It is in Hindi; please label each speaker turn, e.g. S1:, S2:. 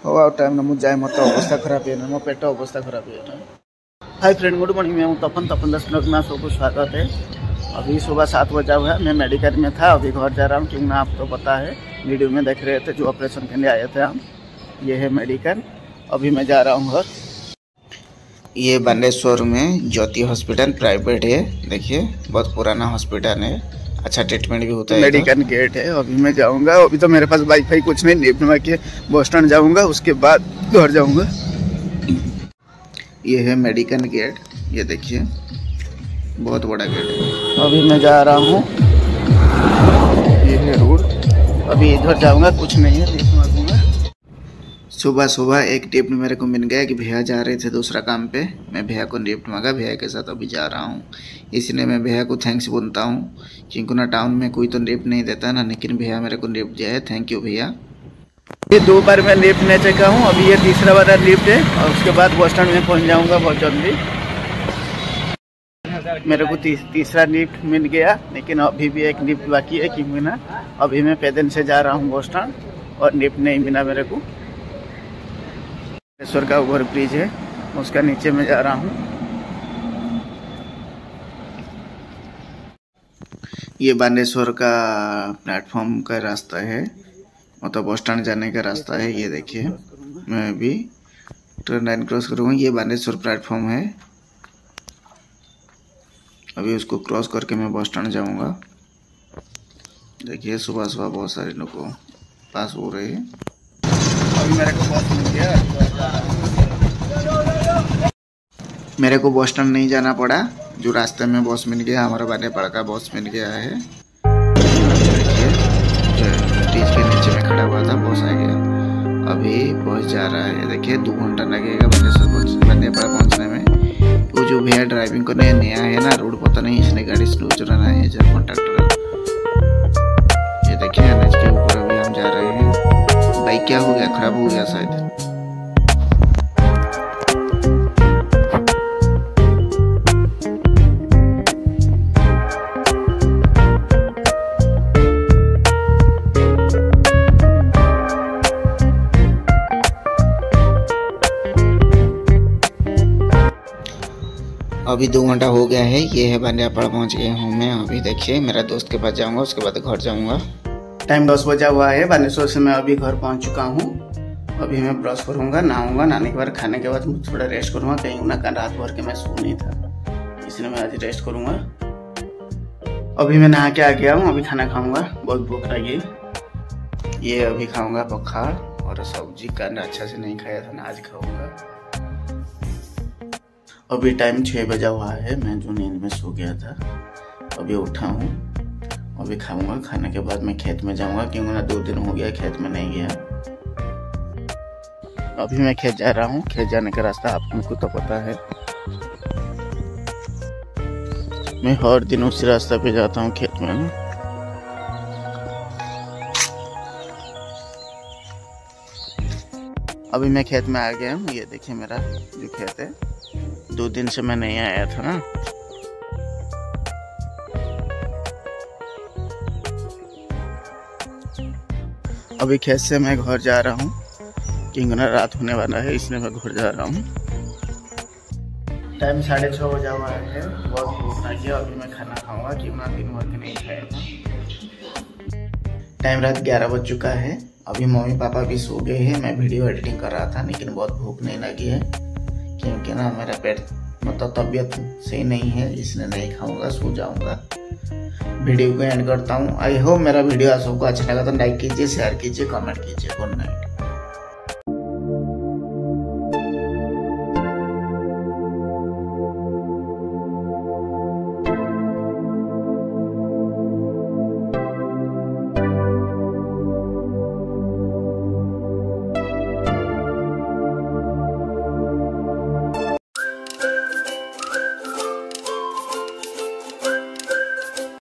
S1: ହଉ ଆଉ ଟାଇମ୍ ନା ମୁଁ ଯାଏ ମୋତେ ଅବସ୍ଥା ଖରାପ ହେଇଗଲା ମୋ ପେଟ ଅବସ୍ଥା खराब ହେଇଗଲା हाय फ्रेंड गुड मॉर्निंग मैं हूँ तपन तपन दस मिनट में आप सबको स्वागत है अभी सुबह सात बजा हुआ है मैं मेडिकल में था अभी घर जा रहा हूँ क्योंकि ना आपको पता है वीडियो में देख रहे थे जो ऑपरेशन के लिए आए थे हम ये है मेडिकल अभी मैं जा रहा हूँ घर ये बालेश्वर में ज्योति हॉस्पिटल प्राइवेट है देखिए बहुत पुराना हॉस्पिटल है अच्छा ट्रीटमेंट भी होता है मेडिकल गेट है, अभी मैं जाऊँगा, अभी तो मेरे पास वाईफाई कुछ नहीं लिफ्ट में के बोस्टन जाऊँगा, उसके बाद घर जाऊँगा। ये है मेडिकल गेट ये देखिए, बहुत बड़ा गेट है। अभी मैं जा रहा हूँ। ये है रोड अभी इधर जाऊँगा, कुछ नहीं है। सुबह सुबह एक टिप मेरे को मिल गया कि भैया जा रहे थे दूसरा काम पे। मैं भैया को लिफ्ट मांगा भैया के साथ अभी जा रहा हूँ। इसलिए मैं भैया को थैंक्स बोलता हूँ। क्योंकि ना टाउन में कोई तो लिफ्ट नहीं देता ना लेकिन भैया मेरे को लिफ्ट दिया है। थैंक यू भैया। ये दो बार मैं लिफ्ट ले चुका हूँ। अभी ये तीसरा बार लिफ्ट है और उसके बाद बस स्टैंड में पहुँच जाऊँगा बहुत जल्दी। मेरे को ती, तीसरा लिफ्ट मिल गया लेकिन अभी भी एक लिफ्ट बाकी है क्योंकि ना अभी मैं पैदल से जा रहा हूँ बस स्टैंड और लिफ्ट नहीं मिला मेरे को। बागेश्वर का ओवर ब्रिज है। उसका नीचे में जा रहा हूँ। ये बानेश्वर का प्लेटफॉर्म का रास्ता है मतलब बस स्टैंड जाने का रास्ता है, ये देखिए। मैं अभी ट्रेन लाइन क्रॉस करूँगा, ये बानेश्वर प्लेटफॉर्म है। अभी उसको क्रॉस करके मैं बस स्टैंड जाऊँगा। देखिए सुबह सुबह बहुत सारे लोग पास हो रहे हैं। अभी मेरे को बस मिल गया मेरे को बस स्टैंड नहीं जाना पड़ा, जो रास्ते में बस मिल गया, हमारा बानेपाड़ा का बस मिल गया है। ब्रिज के नीचे में खड़ा हुआ था, बस आ गया। अभी बस जा रहा है। देखिए, दो घंटा लगेगा बनेश्वर बनेपाड़ा पहुँचने में। वो जो भैया ड्राइविंग करने नया है ना, रोड पता नहीं, इसने गाड़ी स्लो चलाना है जब कॉन्ट्रैक्टर ये देखिए, एनएच के ऊपर अभी हम जा रहे हैं। बाइक क्या हो गया? खराब हो गया शायद। अभी दो घंटा हो गया है, ये है बांडियापाड़ा पहुँच गया हूँ, मैं अभी देखिए, मेरा दोस्त के पास जाऊँगा, उसके बाद घर जाऊँगा। टाइम दस बजा हुआ है बालेश्वर से मैं अभी घर पहुँच चुका हूँ। अभी मैं ब्रश करूँगा, नहाऊँगा, नहाने के बाद खाने के बाद थोड़ा रेस्ट करूँगा, कहीं ना कहीं रात भर के मैं सो नहीं था, इसलिए मैं आज रेस्ट करूँगा। अभी मैं नहा के आ गया हूँ, अभी खाना खाऊँगा, बहुत भूख लगी। ये अभी खाऊँगा पखाड़, और सब्ज़ी का अच्छा से नहीं खाया था, ना आज खाऊँगा। अभी टाइम छः बजा हुआ है, मैं जो नींद में सो गया था, अभी उठा हूँ, अभी खाऊँगा, खाने के बाद मैं खेत में जाऊँगा, क्योंकि ना दो दिन हो गया खेत में नहीं गया। अभी मैं खेत जा रहा हूँ, खेत जाने का रास्ता आपको तो पता है। मैं हर दिन उसी रास्ता पे जाता हूँ खेत में। अभी मैं खेत में आ गया हूँ, ये देखिए मेरा जो खेत है। दो दिन से मैं नहीं आया था ना। अभी खेत से मैं घर जा रहा हूँ? क्योंकि ना रात होने वाला है, इसलिए मैं घर जा रहा हूँ। टाइम साढ़े छः बजा हुआ है, बहुत भूख लगी है, अभी मैं खाना खाऊँगा, कि ना दिन भर के नहीं खाया टाइम रात ग्यारह बज चुका है, अभी मम्मी पापा भी सो गए हैं, मैं वीडियो एडिटिंग कर रहा था, लेकिन बहुत भूख नहीं लगी है। क्योंकि ना, मेरा पेट मतलब तबीयत सही नहीं है इसलिए नहीं खाऊँगा, सो जाऊँगा। वीडियो को एंड करता हूँ। आई होप मेरा वीडियो आप सबको अच्छा लगा तो लाइक कीजिए शेयर कीजिए कमेंट कीजिए। Good night